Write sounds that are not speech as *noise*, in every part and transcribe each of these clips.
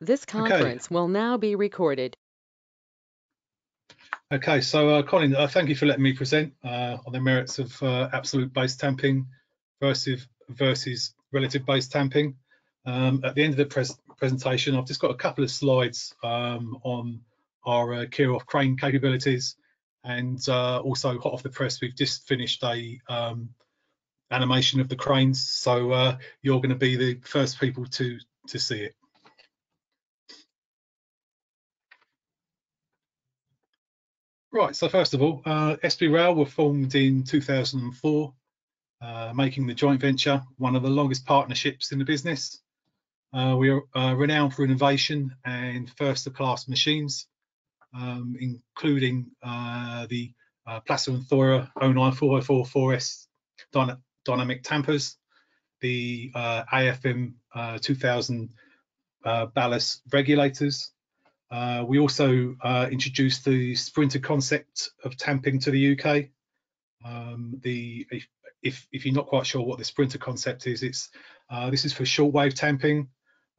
This conference will now be recorded. Okay, so uh, Colin, uh, thank you for letting me present uh, on the merits of uh, absolute base tamping versus versus relative base tamping. Um, at the end of the pres presentation, I've just got a couple of slides um, on our uh, Kirow crane capabilities, and uh, also hot off the press, we've just finished a um, animation of the cranes, so uh, you're going to be the first people to to see it. Right, so first of all, uh, SB Rail were formed in 2004, uh, making the joint venture one of the longest partnerships in the business. Uh, we are uh, renowned for innovation and first-of-class machines, um, including uh, the uh, Plasser and Theurer 09404 4S dyna dynamic tampers, the uh, AFM 2000 ballast regulators, uh, we also uh, introduced the sprinter concept of tamping to the UK. Um, the if, if you're not quite sure what the sprinter concept is, it's uh, this is for shortwave tamping.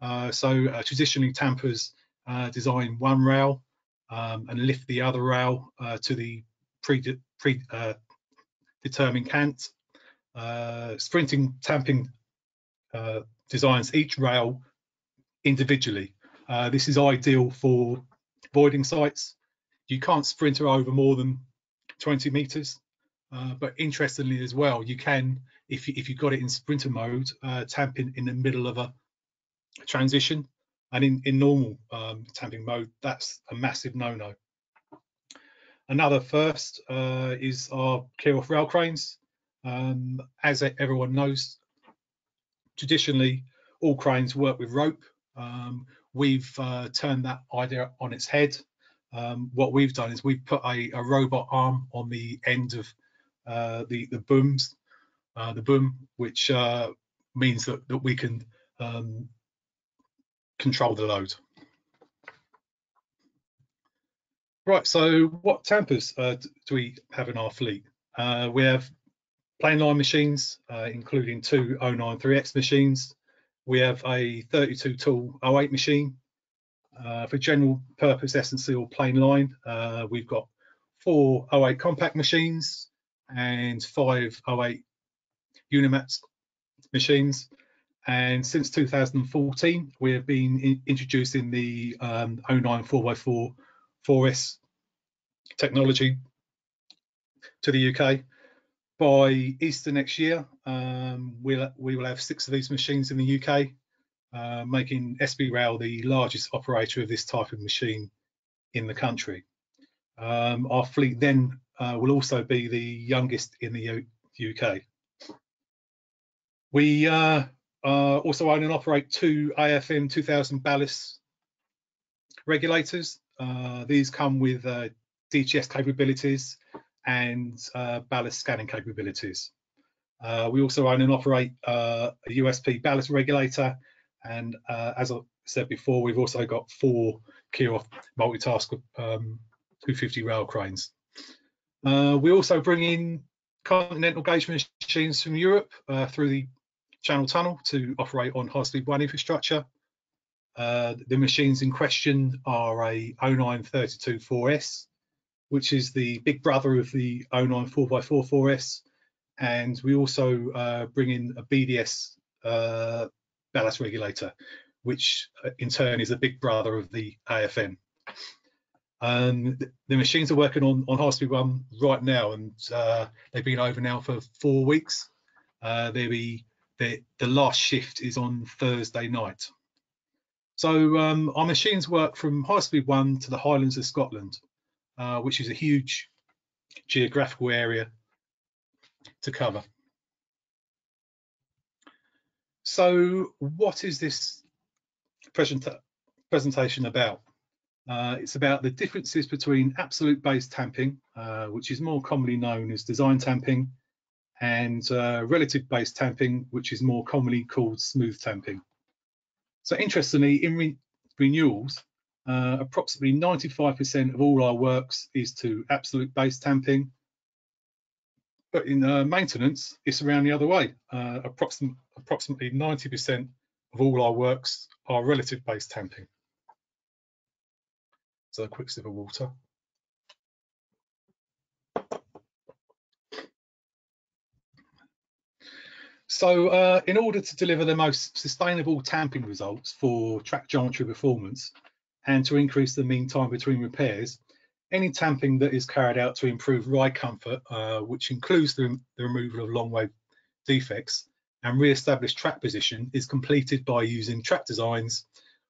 Uh, so uh, traditionally tampers uh, design one rail um, and lift the other rail to the pre, pre determined cant. sprinting tamping designs each rail individually uh, this is ideal for voiding sites. You can't sprinter over more than 20 meters, uh, but interestingly as well, you can, if, you, if you've got it in sprinter mode, uh, tamp in, in the middle of a transition. And in, in normal um, tamping mode, that's a massive no-no. Another first uh, is our Kirow rail cranes. Um, as everyone knows, traditionally all cranes work with rope. Um, we've uh, turned that idea on its head. Um, what we've done is we've put a, a robot arm on the end of uh, the the booms, uh, the boom, which uh, means that that we can um, control the load. Right. So, what tampers uh, do we have in our fleet? Uh, we have plain line machines, including two 093X machines, we have a 32 tool 08 machine. Uh, for general purpose S&C or plain line, uh, we've got four 08 compact machines and five 08 Unimats machines. And since 2014, we have been in, introducing the um, 09 4x4 4S technology to the UK by Easter next year, um, we'll, we will have six of these machines in the UK, uh, making SB Rail the largest operator of this type of machine in the country. Um, our fleet then uh, will also be the youngest in the U UK. We uh, also own and operate two AFM 2000 ballast regulators. Uh, these come with uh, DGS capabilities and uh, ballast scanning capabilities. Uh, we also own and operate uh, a USP ballast regulator, and uh, as I said before, we've also got four Kirow multitask um, 250 rail cranes. Uh, we also bring in continental gauge machines from Europe uh, through the Channel Tunnel to operate on high-speed one infrastructure. the machines in question are a 0932 4S, which is the big brother of the 09 4x4 4S. And we also uh, bring in a BDS uh, ballast regulator, which uh, in turn is a big brother of the AFM. Um, the machines are working on, on high speed one right now, and uh, they've been over now for four weeks. Uh, they be the, the last shift is on Thursday night. So um, our machines work from high speed one to the Highlands of Scotland. Uh, which is a huge geographical area to cover. So what is this present presentation about? Uh, it's about the differences between absolute base tamping, uh, which is more commonly known as design tamping, and uh, relative base tamping, which is more commonly called smooth tamping. So interestingly, in re renewals, uh, approximately 95% of all our works is to absolute base tamping. But in uh, maintenance, it's around the other way. Uh, approximately 90% of all our works are relative base tamping. So a quick sip of water. So uh, in order to deliver the most sustainable tamping results for track geometry performance and to increase the mean time between repairs, any tamping that is carried out to improve ride comfort, uh, which includes the, the, removal of long wave defects and re-establish track position is completed by using track designs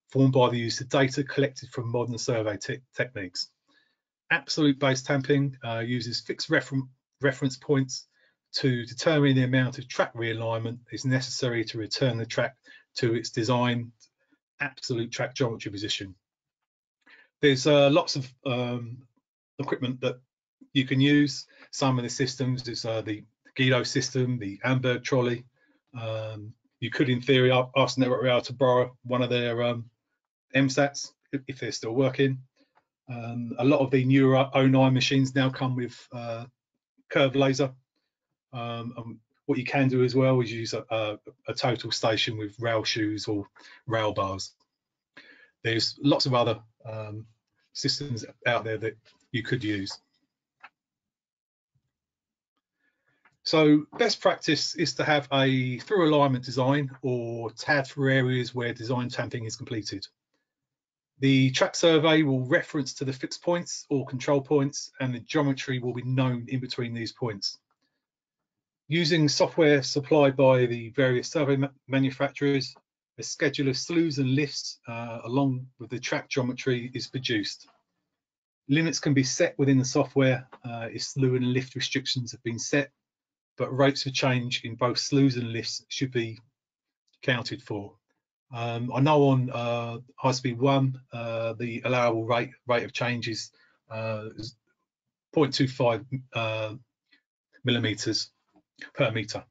formed by the use of data collected from modern survey te techniques. Absolute base tamping uh, uses fixed refer reference points to determine the amount of track realignment is necessary to return the track to its designed absolute track geometry position. There's uh, lots of um, equipment that you can use. Some of the systems is uh, the GEDO system, the Amberg trolley. Um, you could, in theory, ask Network Rail to borrow one of their um, MSATs if they're still working. Um, a lot of the newer 09 machines now come with uh, curved laser um, what you can do as well is use a, a, a, total station with rail shoes or rail bars. There's lots of other um, systems out there that you could use. So best practice is to have a through alignment design or TAD for areas where design tamping is completed. The track survey will reference to the fixed points or control points and the geometry will be known in between these points. Using software supplied by the various survey ma manufacturers, a schedule of sloughs and lifts uh, along with the track geometry is produced. Limits can be set within the software uh, if slough and lift restrictions have been set, but rates of change in both sloughs and lifts should be counted for. Um, I know on uh, high speed one, uh, the allowable rate rate of change is uh, 0.25 uh, millimeters per metre.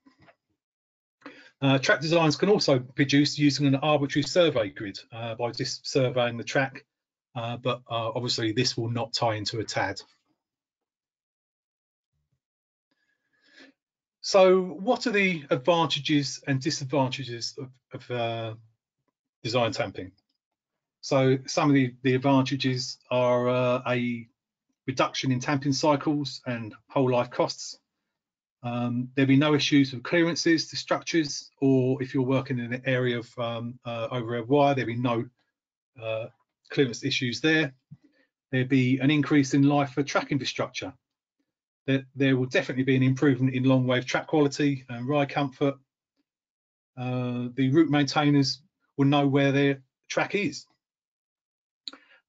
Uh, track designs can also be produced using an arbitrary survey grid uh, by just surveying the track, uh, but uh, obviously this will not tie into a TAD. So what are the advantages and disadvantages of, of uh, design tamping? So some of the, the advantages are uh, a reduction in tamping cycles and whole life costs, um, there'll be no issues with clearances to structures, or if you're working in an area of um, uh, overhead wire, there'll be no uh, clearance issues there. There'll be an increase in life for track infrastructure. There, there will definitely be an improvement in long wave track quality and ride comfort. Uh, the route maintainers will know where their track is.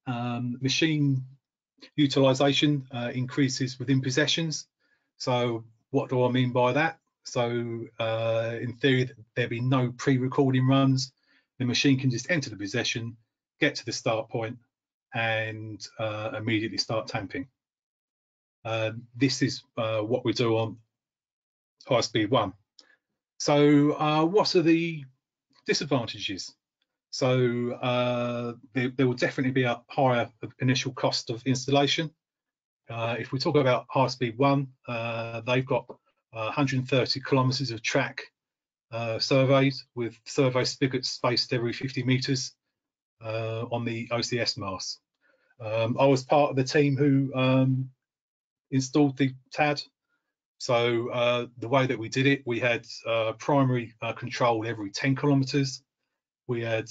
Um, machine utilization uh, increases within possessions. So what do I mean by that? So uh, in theory, there'll be no pre-recording runs. The machine can just enter the possession, get to the start point, and uh, immediately start tamping. Uh, this is uh, what we do on high speed one. So uh, what are the disadvantages? So uh, there, there, will definitely be a higher initial cost of installation. Uh, if we talk about high speed one, uh, they've got uh, 130 kilometers of track uh, surveys with survey spigots spaced every 50 meters uh, on the OCS mast. Um, I was part of the team who um, installed the TAD. So uh, the way that we did it, we had primary control every 10 kilometers. We had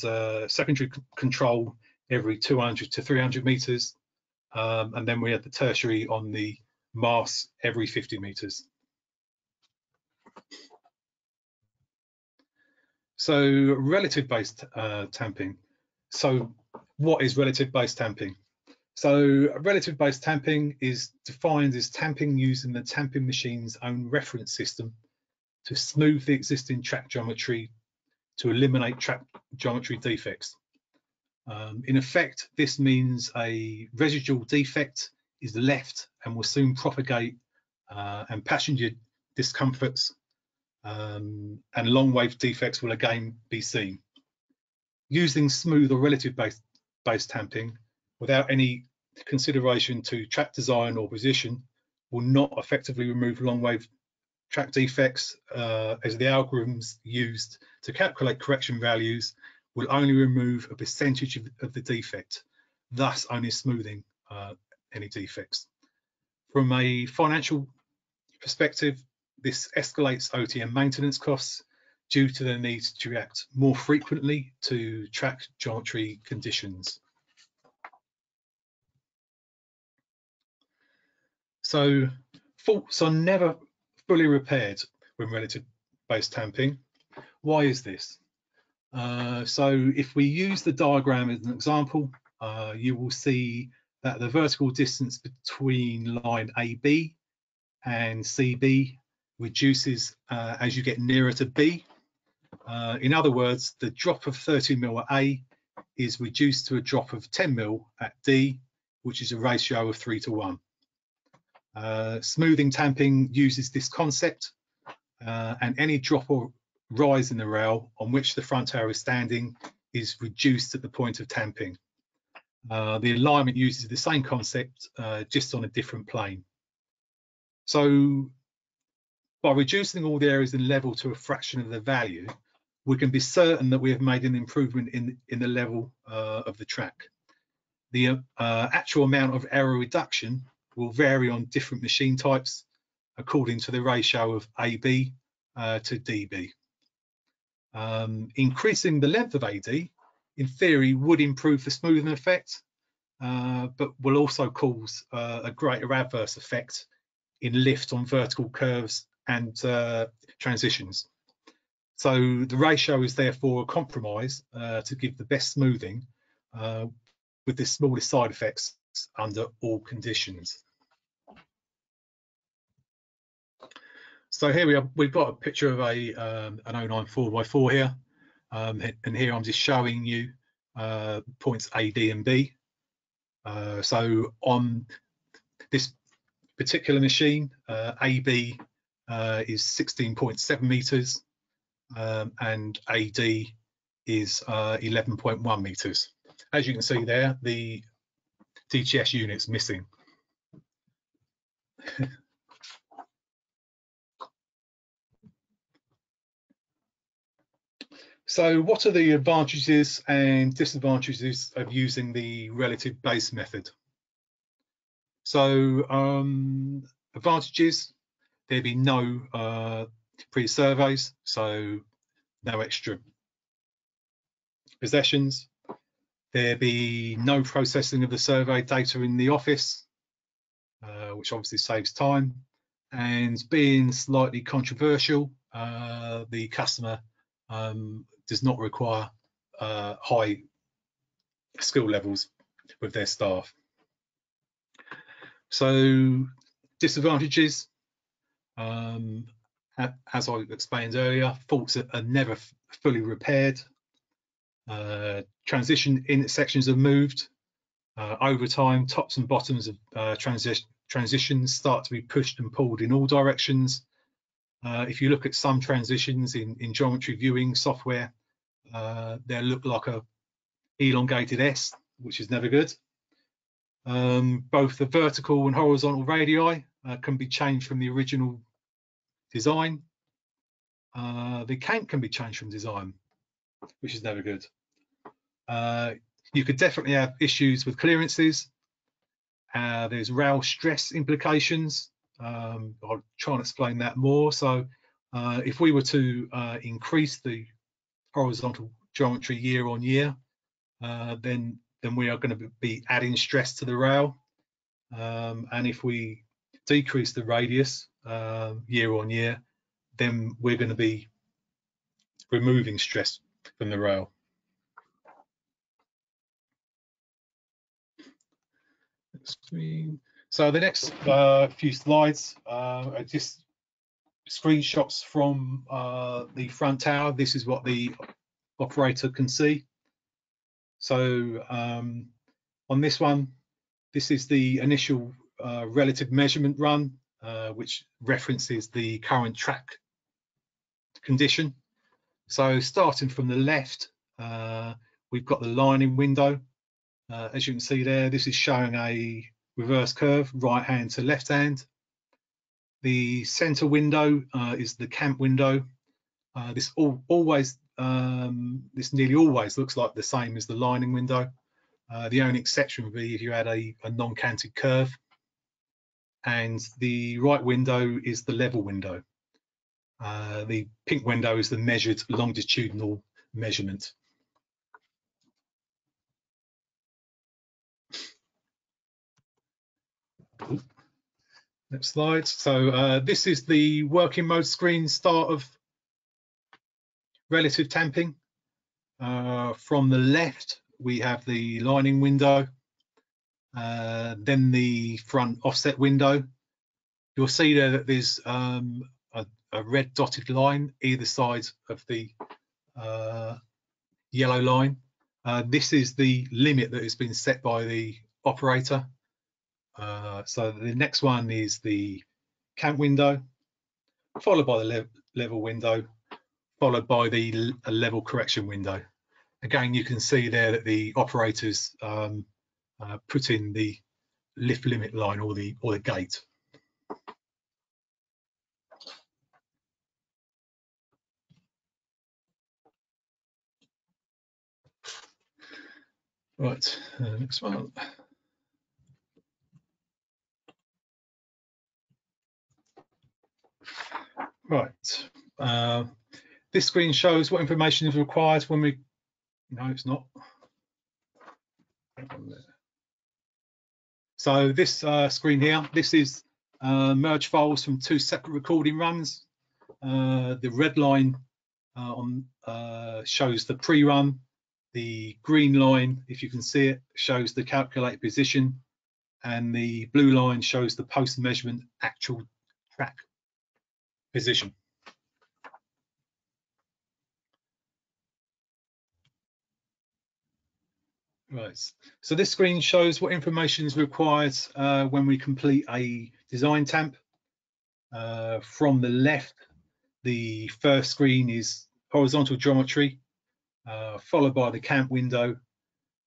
secondary control every 200 to 300 meters um, and then we had the tertiary on the mass every 50 meters. So relative based uh, tamping. So what is relative based tamping? So relative based tamping is defined as tamping using the tamping machine's own reference system to smooth the existing track geometry to eliminate track geometry defects. Um, in effect, this means a residual defect is left and will soon propagate uh, and passenger discomforts um, and long wave defects will again be seen. Using smooth or relative based, based tamping without any consideration to track design or position will not effectively remove long wave track defects uh, as the algorithms used to calculate correction values will only remove a percentage of, of the defect. thus only smoothing uh, any defects. From a financial perspective, this escalates OTM maintenance costs due to the need to react more frequently to track geometry conditions. So faults are never fully repaired when relative base tamping. Why is this? Uh, so if we use the diagram as an example, uh, you will see that the vertical distance between line AB and CB reduces uh, as you get nearer to B. Uh, in other words, the drop of 30 mil at A is reduced to a drop of 10 mil at D, which is a ratio of three to one. Uh, smoothing tamping uses this concept and any drop or rise in the rail on which the front tower is standing is reduced at the point of tamping. Uh, the alignment uses the same concept, uh, just on a different plane. So by reducing all the areas in level to a fraction of the value, we can be certain that we have made an improvement in, in the level uh, of the track. The uh, actual amount of error reduction will vary on different machine types according to the ratio of AB uh, to DB. Um, increasing the length of AD, in theory, would improve the smoothing effect, uh, but will also cause uh, a greater adverse effect in lift on vertical curves and uh, transitions. So the ratio is therefore a compromise uh, to give the best smoothing uh, with the smallest side effects under all conditions. So here we are, we've got a picture of a um, an 094 by 4 here. Um, and here I'm just showing you uh, points A, D and B. Uh, so on this particular machine, uh, AB uh, is 16.7 meters um, and AD is 11.1 uh, meters. As you can see there, the DTS unit's missing. *laughs* So what are the advantages and disadvantages of using the relative base method? So um, advantages, there'd be no uh, pre-surveys, so no extra possessions. There'd be no processing of the survey data in the office, uh, which obviously saves time. And being slightly controversial, uh, the customer um, does not require uh, high skill levels with their staff. So disadvantages, um, as I explained earlier, faults are never fully repaired. Uh, transition intersections are moved. Uh, over time, tops and bottoms of uh, transi transitions start to be pushed and pulled in all directions. Uh, if you look at some transitions in, in geometry viewing software, uh, they look like a elongated S, which is never good. Um, both the vertical and horizontal radii uh, can be changed from the original design. Uh, the cant can be changed from design, which is never good. Uh, you could definitely have issues with clearances. Uh, there's rail stress implications. Um, I'll try and explain that more. So uh, if we were to uh, increase the horizontal geometry year on year, uh, then then we are going to be adding stress to the rail. Um, and if we decrease the radius uh, year on year, then we're going to be removing stress from the rail. Screen. So the next uh, few slides uh, are just screenshots from uh, the front tower. This is what the operator can see. So um, on this one, this is the initial uh, relative measurement run, uh, which references the current track condition. So starting from the left, uh, we've got the lining window. As you can see there, this is showing a reverse curve, right hand to left hand. The center window uh, is the cant window. Uh, this all, always, um, this nearly always looks like the same as the lining window. Uh, the only exception would be if you had a, a non-canted curve. And the right window is the level window. Uh, the pink window is the measured longitudinal measurement. Next slide. So uh, this is the working mode screen start of relative tamping. Uh, from the left, we have the lining window, uh, then the front offset window. You'll see there that there's um, a, a, red dotted line either side of the uh, yellow line. Uh, this is the limit that has been set by the operator. Uh, so the next one is the cant window, followed by the le level window, followed by the level correction window. Again, you can see there that the operators um, uh, put in the lift limit line or the or the gate. Right, uh, next one. Right. Uh, this screen shows what information is required when we. No, it's not. So this uh, screen here, this is uh, merge files from two separate recording runs. Uh, the red line uh, on uh, shows the pre-run. The green line, if you can see it, shows the calculated position, and the blue line shows the post-measurement actual track position. Right, so this screen shows what information is required uh, when we complete a design tamp. Uh, from the left, the first screen is horizontal geometry, uh, followed by the cant window,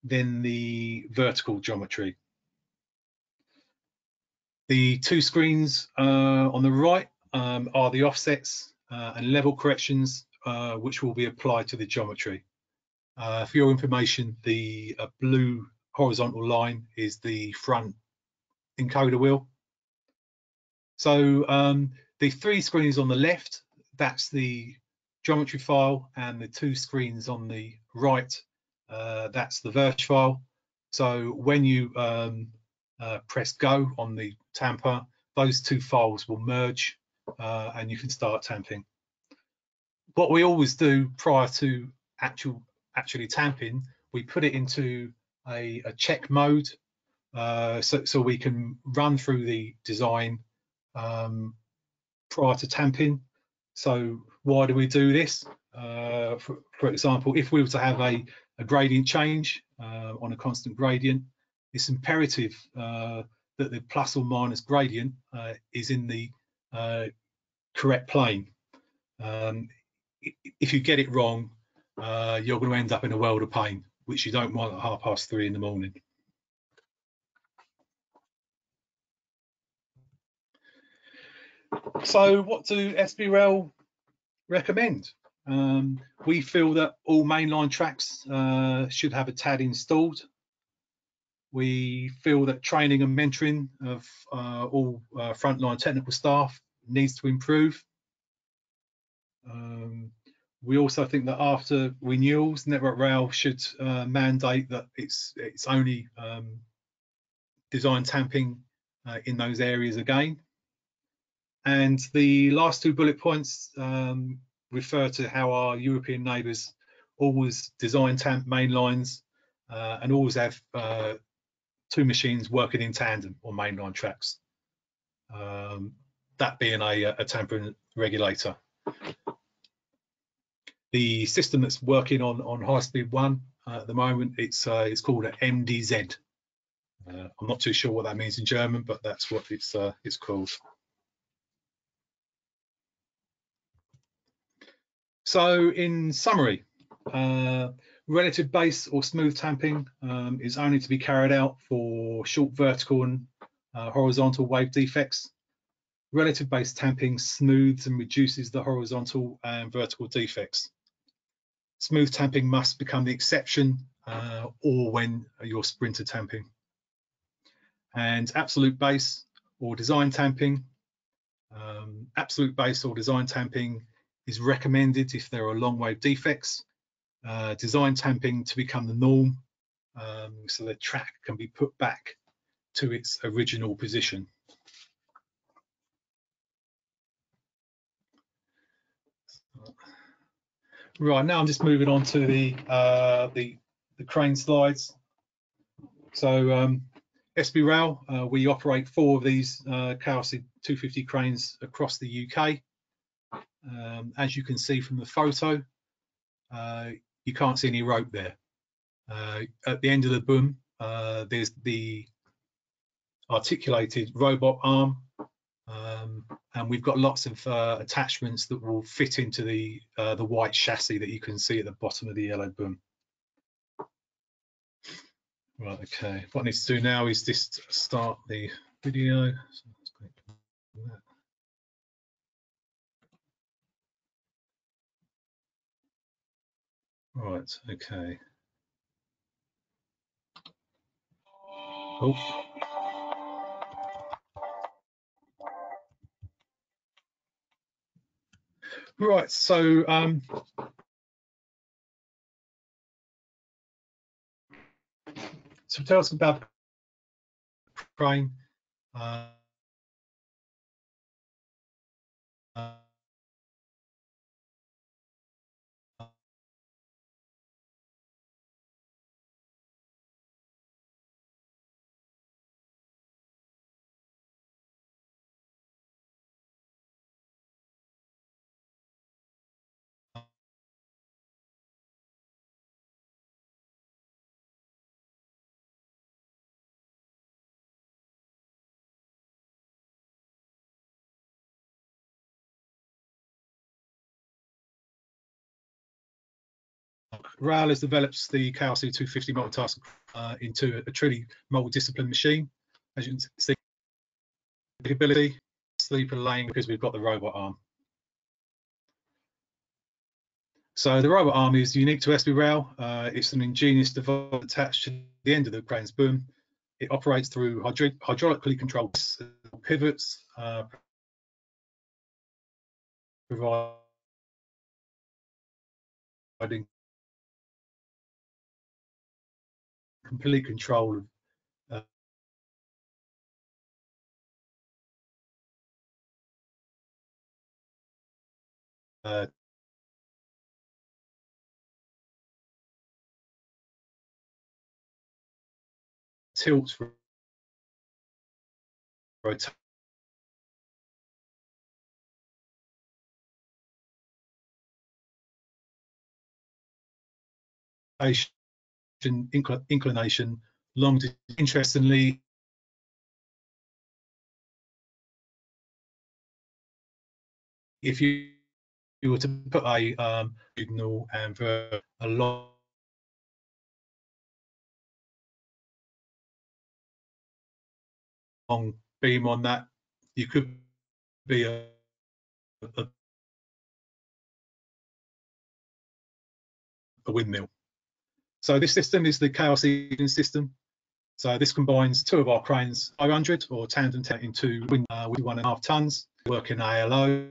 then the vertical geometry. The two screens uh, on the right um, are the offsets uh, and level corrections uh, which will be applied to the geometry. Uh, for your information, the uh, blue horizontal line is the front encoder wheel. So um, the three screens on the left, that's the geometry file, and the two screens on the right, uh, that's the Verge file. So when you um, uh, press go on the tamper, those two files will merge uh, and you can start tamping. What we always do prior to actual actually tamping, we put it into a, a check mode uh, so, so we can run through the design um, prior to tamping. So why do we do this? Uh, for, for, example, if we were to have a, a gradient change uh, on a constant gradient, it's imperative uh, that the plus or minus gradient uh, is in the uh, correct plane. Um, if you get it wrong, uh, you're going to end up in a world of pain, which you don't want at half past three in the morning. So what do SBRail recommend? Um, we feel that all mainline tracks uh, should have a TAD installed. We feel that training and mentoring of uh, all uh, frontline technical staff needs to improve. Um, we also think that after renewals, Network Rail should uh, mandate that it's it's only um, design tamping uh, in those areas again. And the last two bullet points um, refer to how our European neighbours always design tamp main lines uh, and always have uh, two machines working in tandem on mainline tracks. Um, that being a, a tampering regulator. The system that's working on on high speed one uh, at the moment it's uh, it's called an MDZ. Uh, I'm not too sure what that means in German, but that's what it's uh, it's called. So in summary, uh, relative base or smooth tamping um, is only to be carried out for short vertical and uh, horizontal wave defects Relative base tamping smooths and reduces the horizontal and vertical defects. Smooth tamping must become the exception uh, or when you're sprinter tamping. And absolute base or design tamping. Um, absolute base or design tamping is recommended if there are long wave defects. Uh, design tamping to become the norm um, so the track can be put back to its original position. Right, now I'm just moving on to the uh, the, the crane slides. So um, SB Rail, uh, we operate four of these uh, KRC 250 cranes across the UK. Um, as you can see from the photo, uh, you can't see any rope there. Uh, at the end of the boom, uh, there's the articulated robot arm um, and we've got lots of uh, attachments that will fit into the uh, the white chassis that you can see at the bottom of the yellow boom. Right, okay. What I need to do now is just start the video. Right, okay. Oh. Right, so um, so tell us about crane. Uh, uh, RAL develops the KRC 250 multitask uh, into a truly multidiscipline machine. As you can see, ability, sleeper lane because we've got the robot arm. So the robot arm is unique to SB Rail. Uh, it's an ingenious device attached to the end of the crane's boom. It operates through hydro hydraulically controlled pivots, uh, providing complete control of uh, uh, tilt rotation inclination, long. Interestingly, if you, you were to put a um, signal and for a long long beam on that, you could be a, a, a windmill. So this system is the KRC system. So this combines two of our cranes, 500 or tandem into uh, with one and a half tons, working ALO.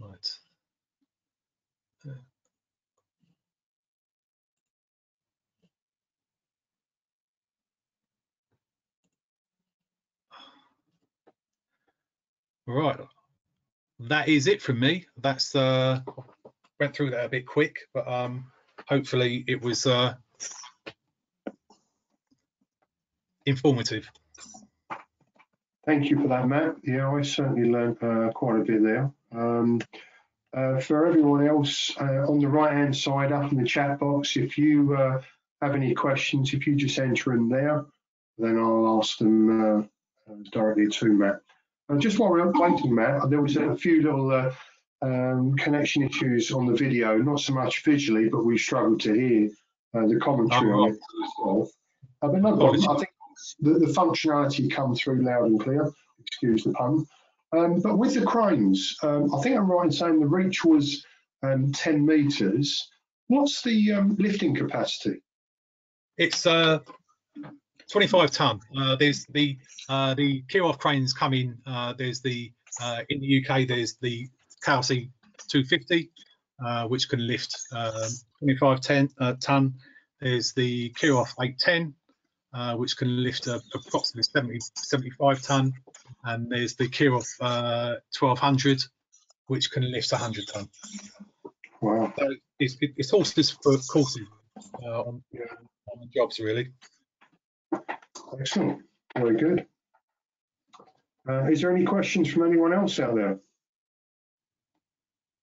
Right. Right, that is it from me. That's uh, went through that a bit quick, but um, hopefully it was uh, informative. Thank you for that, Matt. Yeah, I certainly learned uh, quite a bit there. Um, uh, for everyone else, uh, on the right-hand side up in the chat box, if you uh, have any questions, if you just enter in there, then I'll ask them uh, uh, directly to Matt. And just while we're waiting, Matt, there was a few little um, connection issues on the video, not so much visually, but we struggled to hear the commentary on it as well. but no problem. I think the, the functionality come through loud and clear, excuse the pun. Um, but with the cranes, um, I think I'm right in saying the reach was um, 10 metres. What's the um, lifting capacity? It's uh, 25 ton. Uh, there's the uh, the Kirow cranes coming. Uh, there's the uh, in the UK. There's the KRC 250, uh, which can lift um, 25 ten, ton. There's the Kirow 810, uh, which can lift approximately 70, 75 ton. And there's the Kirow uh, 1200, which can lift 100 ton. Wow. So it's, it's horses for courses uh, on, on jobs, really. Excellent. Very good. Uh, is there any questions from anyone else out there?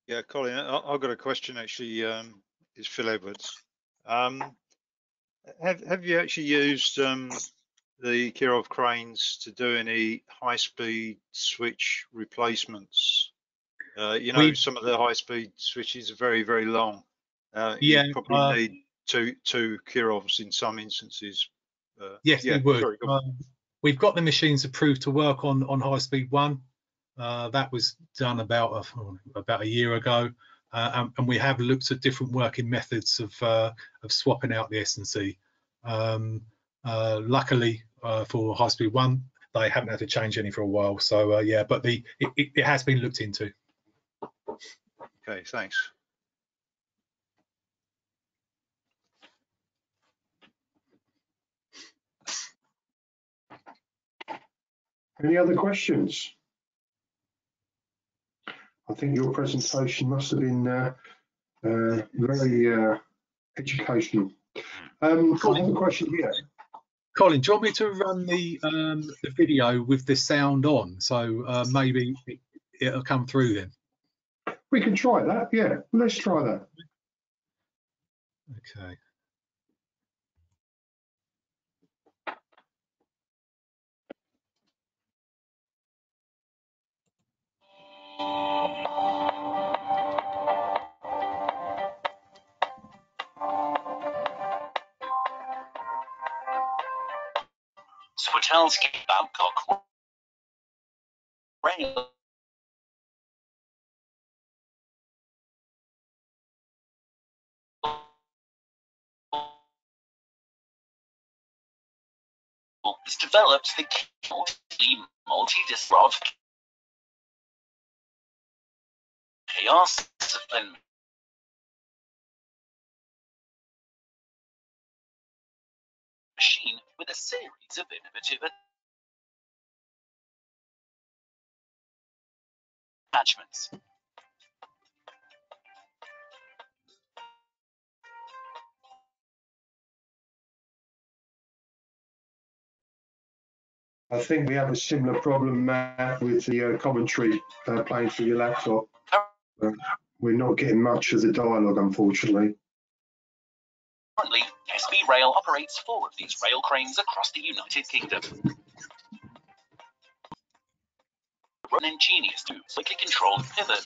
Yeah, Colin, I've got a question actually. Um, is Phil Edwards. Um, have Have you actually used um, the Kirow cranes to do any high speed switch replacements? Uh, you know, we, some of the high speed switches are very very long. Uh, yeah, you probably uh, need two two Kirows in some instances. Uh, yes, yeah, we would. Sorry, um, we've got the machines approved to work on on high speed one. Uh, that was done about a, about a year ago. Uh, and, and, we have looked at different working methods of uh, of swapping out the S&C. Um, uh, luckily uh, for High Speed One, they haven't had to change any for a while. So uh, yeah, but the it, it, it has been looked into. Okay, thanks. Any other questions? I think your presentation must have been uh, uh, very uh, educational. Um, Colin, I have a question here. Colin, do you want me to run the um, the video with the sound on? So uh, maybe it, it'll come through then. We can try that. Yeah, let's try that. Okay. Babcock Rail has developed the key multi-disrupt chaos discipline. Machine with a series of innovative attachments. I think we have a similar problem, Matt, with the uh, commentary uh, playing through your laptop. Uh, we're not getting much of the dialogue, unfortunately. Currently, SB Rail operates four of these rail cranes across the United Kingdom. Run ingenious to quickly control pivot